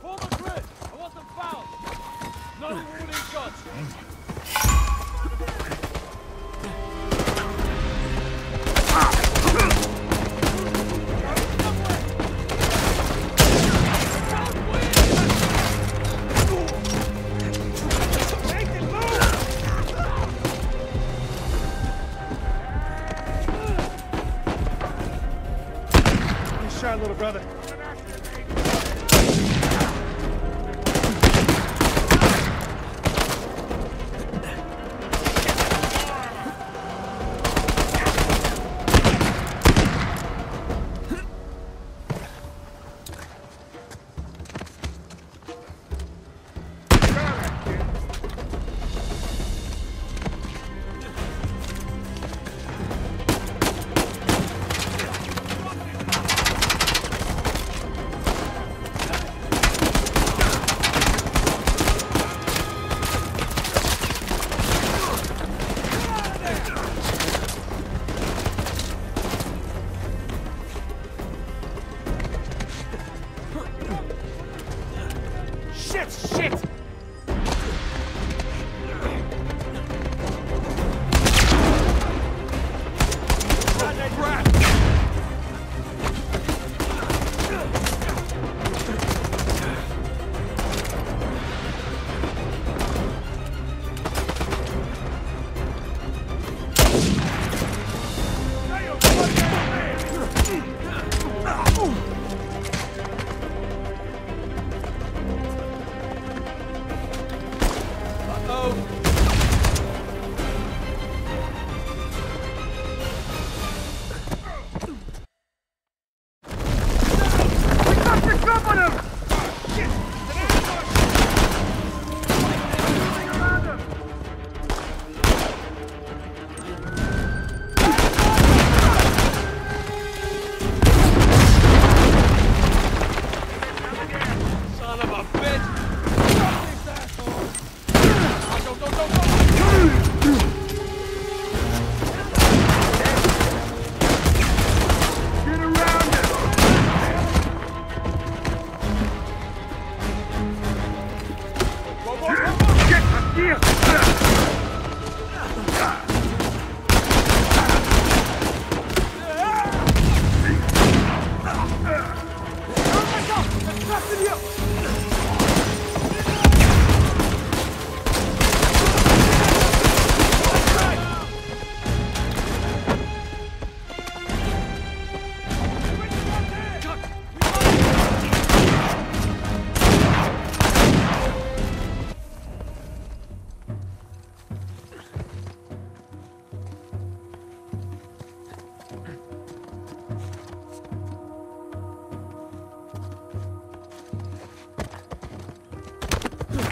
Form a grid. I want them fouled. No warning shots. Shot, little brother. Shit! Son of a bitch!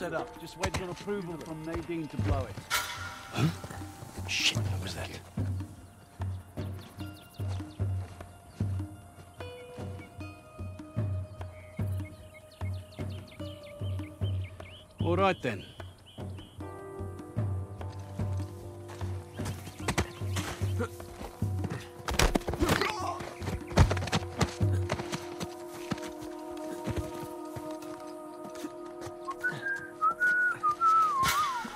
set up. Just waiting on approval from Nadine to blow it. Huh? Shit, what was that? All right then.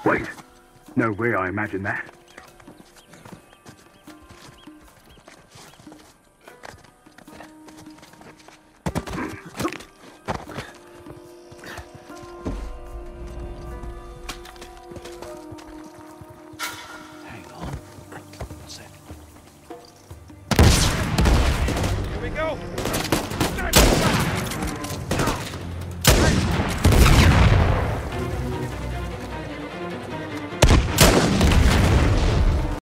Wait. No way I imagined that.